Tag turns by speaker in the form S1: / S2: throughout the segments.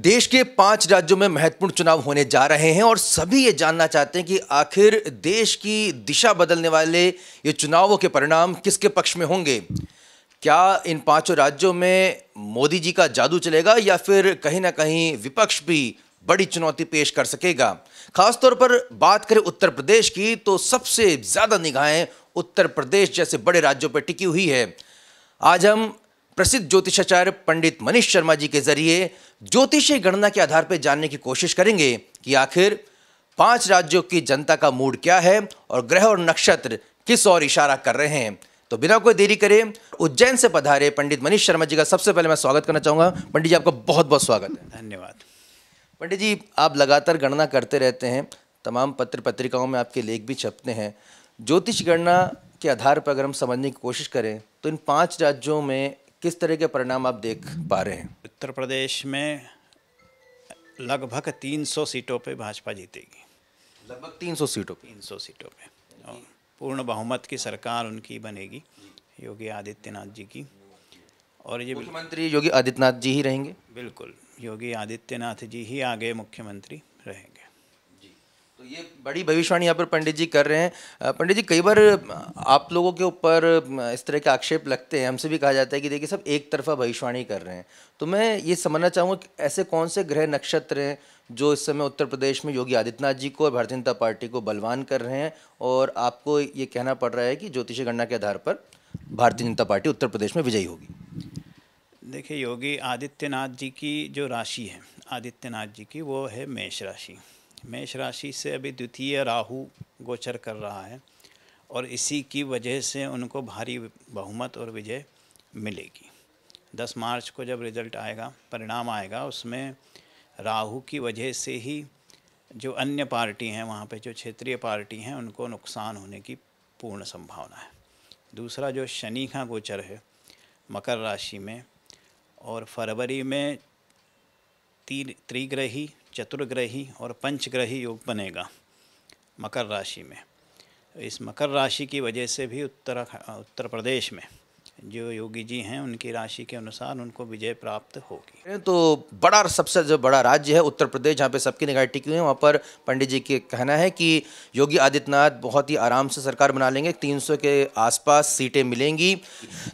S1: देश के पाँच राज्यों में महत्वपूर्ण चुनाव होने जा रहे हैं और सभी ये जानना चाहते हैं कि आखिर देश की दिशा बदलने वाले ये चुनावों के परिणाम किसके पक्ष में होंगे? क्या इन पाँचों राज्यों में मोदी जी का जादू चलेगा या फिर कहीं ना कहीं विपक्ष भी बड़ी चुनौती पेश कर सकेगा? खासतौर पर बात करें उत्तर प्रदेश की तो सबसे ज़्यादा निगाहें उत्तर प्रदेश जैसे बड़े राज्यों पर टिकी हुई है। आज हम प्रसिद्ध ज्योतिषाचार्य पंडित मनीष शर्मा जी के ज़रिए ज्योतिषीय गणना के आधार पर जानने की कोशिश करेंगे कि आखिर पाँच राज्यों की जनता का मूड क्या है और ग्रह और नक्षत्र किस ओर इशारा कर रहे हैं। तो बिना कोई देरी करे उज्जैन से पधारे पंडित मनीष शर्मा जी का सबसे पहले मैं स्वागत करना चाहूँगा। पंडित जी आपका बहुत बहुत स्वागत
S2: है। धन्यवाद।
S1: पंडित जी आप लगातार गणना करते रहते हैं तमाम पत्र पत्रिकाओं में आपके लेख भी छपते हैं। ज्योतिष गणना के आधार पर अगर हम समझने की कोशिश करें तो इन पाँच राज्यों में किस तरह के परिणाम आप देख पा रहे हैं?
S2: उत्तर प्रदेश में लगभग 300 सीटों पे भाजपा जीतेगी।
S1: लगभग 300 सीटों
S2: पे। 300 सीटों पे। पूर्ण बहुमत की सरकार उनकी बनेगी योगी आदित्यनाथ जी की।
S1: और ये मुख्यमंत्री योगी आदित्यनाथ जी ही रहेंगे?
S2: बिल्कुल योगी आदित्यनाथ जी ही आगे मुख्यमंत्री रहेंगे।
S1: तो ये बड़ी भविष्यवाणी यहाँ पर पंडित जी कर रहे हैं। पंडित जी, कई बार आप लोगों के ऊपर इस तरह के आक्षेप लगते हैं। हमसे भी कहा जाता है कि देखिए, सब एक तरफा भविष्यवाणी कर रहे हैं। तो मैं ये समझना चाहूँगा कि ऐसे कौन से ग्रह नक्षत्र हैं जो इस समय उत्तर प्रदेश में योगी आदित्यनाथ जी को और भारतीय जनता पार्टी को बलवान कर रहे हैं? और आपको ये कहना पड़ रहा है कि ज्योतिषी गणना के आधार पर भारतीय जनता पार्टी उत्तर प्रदेश में विजयी होगी।
S2: देखिए, योगी आदित्यनाथ जी की जो राशि है, आदित्यनाथ जी की, वो है मेष राशि। मेष राशि से अभी द्वितीय राहु गोचर कर रहा है और इसी की वजह से उनको भारी बहुमत और विजय मिलेगी। 10 मार्च को जब रिज़ल्ट आएगा, परिणाम आएगा, उसमें राहु की वजह से ही जो अन्य पार्टी हैं, वहाँ पे जो क्षेत्रीय पार्टी हैं, उनको नुकसान होने की पूर्ण संभावना है। दूसरा जो शनि का गोचर है, मकर राशि में और फरवरी में तीन त्रिग्रही चतुर्ग्रही और पंचग्रही योग बनेगा मकर राशि में। इस मकर राशि की वजह से भी उत्तर उत्तर प्रदेश में जो योगी जी हैं, उनकी राशि के अनुसार उनको विजय प्राप्त होगी।
S1: तो बड़ा सबसे जो बड़ा राज्य है, उत्तर प्रदेश, जहाँ पे सबकी निगाह टिकी हुई है, वहाँ पर पंडित जी के कहना है कि योगी आदित्यनाथ बहुत ही आराम से सरकार बना लेंगे 300 के आसपास सीटें मिलेंगी।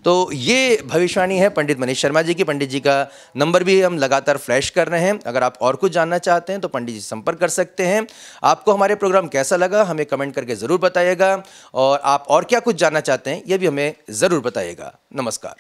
S1: तो ये भविष्यवाणी है पंडित मनीष शर्मा जी की। पंडित जी का नंबर भी हम लगातार फ्लैश कर रहे हैं। अगर आप और कुछ जानना चाहते हैं तो पंडित जी संपर्क कर सकते हैं। आपको हमारे प्रोग्राम कैसा लगा, हमें कमेंट करके ज़रूर बताइएगा। और आप और क्या कुछ जानना चाहते हैं, ये भी हमें ज़रूर बताइएगा। नमस्कार।